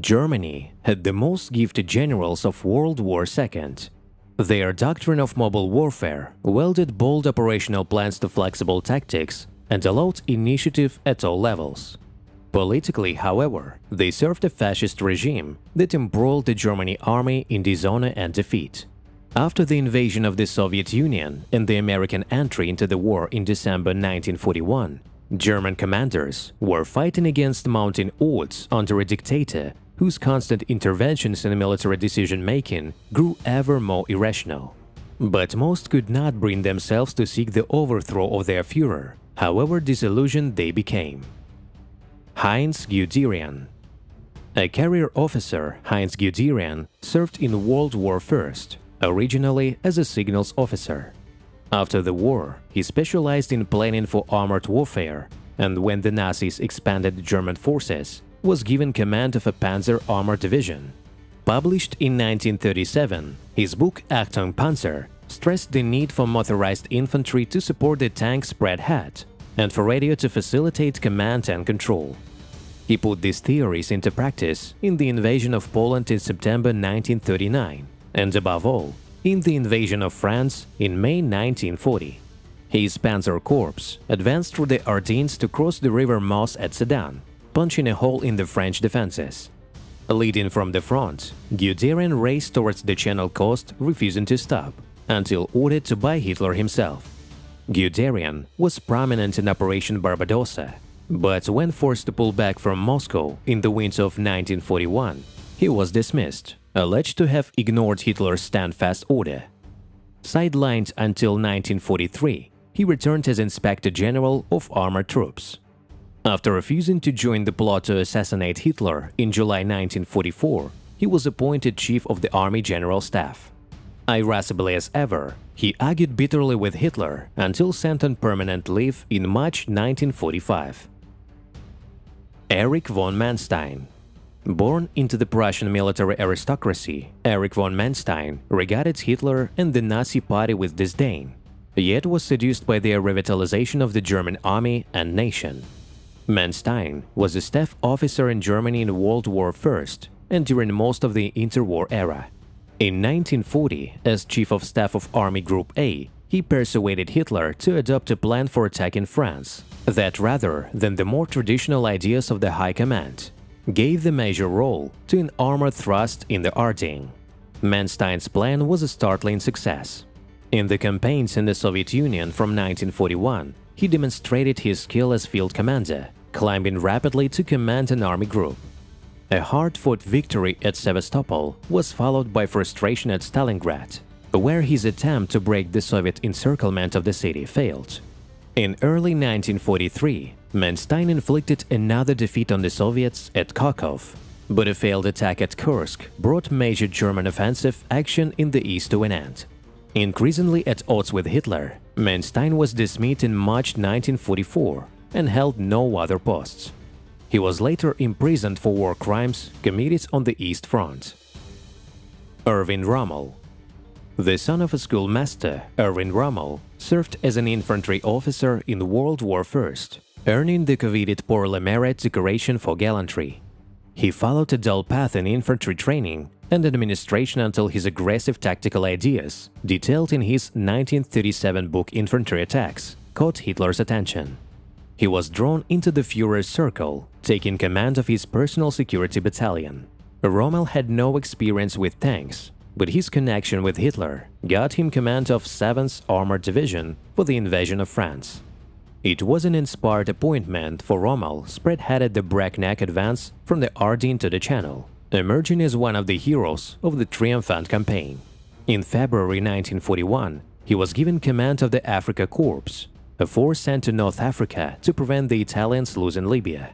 Germany had the most gifted generals of World War II. Their doctrine of mobile warfare welded bold operational plans to flexible tactics and allowed initiative at all levels. Politically, however, they served a fascist regime that embroiled the German army in dishonor and defeat. After the invasion of the Soviet Union and the American entry into the war in December 1941, German commanders were fighting against mounting odds under a dictator whose constant interventions in military decision-making grew ever more irrational. But most could not bring themselves to seek the overthrow of their Führer, however disillusioned they became. Heinz Guderian A career officer, Heinz Guderian served in World War I, originally as a signals officer. After the war, he specialized in planning for armored warfare, and when the Nazis expanded German forces, was given command of a Panzer Armor Division. Published in 1937, his book Achtung Panzer stressed the need for motorized infantry to support the tank spearhead and for radio to facilitate command and control. He put these theories into practice in the invasion of Poland in September 1939 and above all, in the invasion of France in May 1940. His Panzer Corps advanced through the Ardennes to cross the river Meuse at Sedan, punching a hole in the French defenses. Leading from the front, Guderian raced towards the Channel coast, refusing to stop, until ordered to by Hitler himself. Guderian was prominent in Operation Barbarossa, but when forced to pull back from Moscow in the winter of 1941, he was dismissed alleged to have ignored Hitler's standfast order. Sidelined until 1943, he returned as Inspector General of Armored Troops. After refusing to join the plot to assassinate Hitler in July 1944, he was appointed Chief of the Army General Staff. Irascibly as ever, he argued bitterly with Hitler until sent on permanent leave in March 1945. Erich von Manstein Born into the Prussian military aristocracy, Erich von Manstein regarded Hitler and the Nazi party with disdain, yet was seduced by their revitalization of the German army and nation. Manstein was a staff officer in Germany in World War I and during most of the interwar era. In 1940, as Chief of Staff of Army Group A, he persuaded Hitler to adopt a plan for attacking France, that rather than the more traditional ideas of the High Command, gave the major role to an armored thrust in the Ardennes. Manstein's plan was a startling success. In the campaigns in the Soviet Union from 1941, he demonstrated his skill as field commander, climbing rapidly to command an army group. A hard-fought victory at Sevastopol was followed by frustration at Stalingrad, where his attempt to break the Soviet encirclement of the city failed. In early 1943, Manstein inflicted another defeat on the Soviets at Kharkov, but a failed attack at Kursk brought major German offensive action in the east to an end. Increasingly at odds with Hitler, Manstein was dismissed in March 1944 and held no other posts. He was later imprisoned for war crimes committed on the East Front. Erwin Rommel The son of a schoolmaster, Erwin Rommel served as an infantry officer in World War I earning the coveted Pour le Mérite decoration for gallantry. He followed a dull path in infantry training and administration until his aggressive tactical ideas, detailed in his 1937 book Infantry Attacks, caught Hitler's attention. He was drawn into the Führer's circle, taking command of his personal security battalion. Rommel had no experience with tanks, but his connection with Hitler got him command of 7th Armored Division for the invasion of France. It was an inspired appointment for Rommel spearheaded the breakneck advance from the Ardennes to the Channel, emerging as one of the heroes of the triumphant campaign. In February 1941, he was given command of the Afrika Korps, a force sent to North Africa to prevent the Italians losing Libya.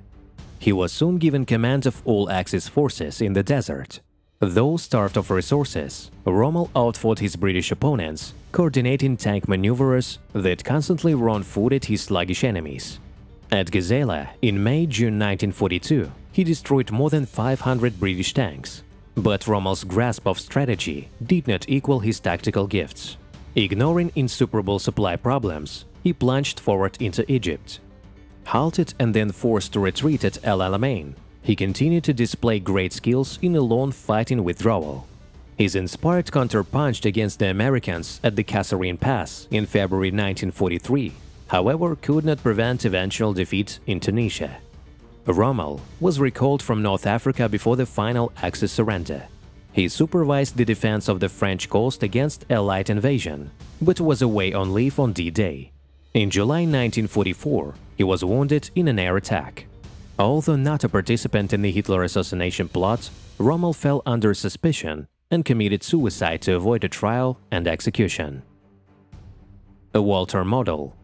He was soon given command of all Axis forces in the desert, Though starved of resources, Rommel outfought his British opponents, coordinating tank maneuvers that constantly wrong-footed his sluggish enemies. At Gazala, in May-June 1942, he destroyed more than 500 British tanks. But Rommel's grasp of strategy did not equal his tactical gifts. Ignoring insuperable supply problems, he plunged forward into Egypt. Halted and then forced to retreat at El Alamein, he continued to display great skills in a long fighting withdrawal. His inspired counter-punched against the Americans at the Kasserine Pass in February 1943, however, could not prevent eventual defeat in Tunisia. Rommel was recalled from North Africa before the final Axis surrender. He supervised the defense of the French coast against Allied invasion, but was away on leave on D-Day. In July 1944, he was wounded in an air attack. Although not a participant in the Hitler assassination plot, Rommel fell under suspicion and committed suicide to avoid a trial and execution. Walter Model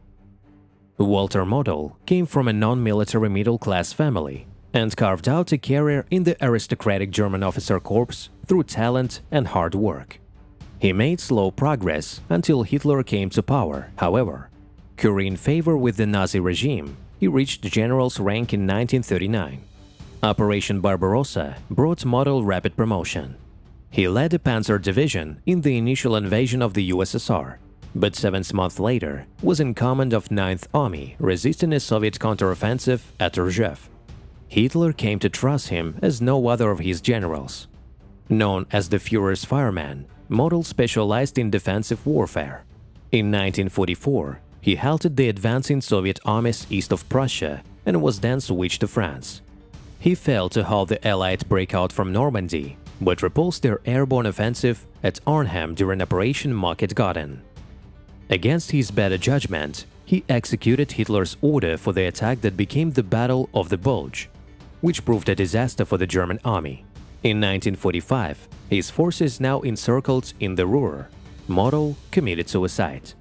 Walter Model came from a non-military middle-class family and carved out a career in the aristocratic German officer corps through talent and hard work. He made slow progress until Hitler came to power, however. Currying favor with the Nazi regime, he reached general's rank in 1939. Operation Barbarossa brought Model rapid promotion. He led the Panzer Division in the initial invasion of the USSR, but seven months later was in command of 9th Army resisting a Soviet counteroffensive at Rzhev. Hitler came to trust him as no other of his generals. Known as the Führer's fireman, Model specialized in defensive warfare. In 1944, he halted the advancing Soviet armies east of Prussia and was then switched to France. He failed to halt the Allied breakout from Normandy, but repulsed their airborne offensive at Arnhem during Operation Market Garden. Against his better judgment, he executed Hitler's order for the attack that became the Battle of the Bulge, which proved a disaster for the German army. In 1945, his forces now encircled in the Ruhr, Model committed suicide.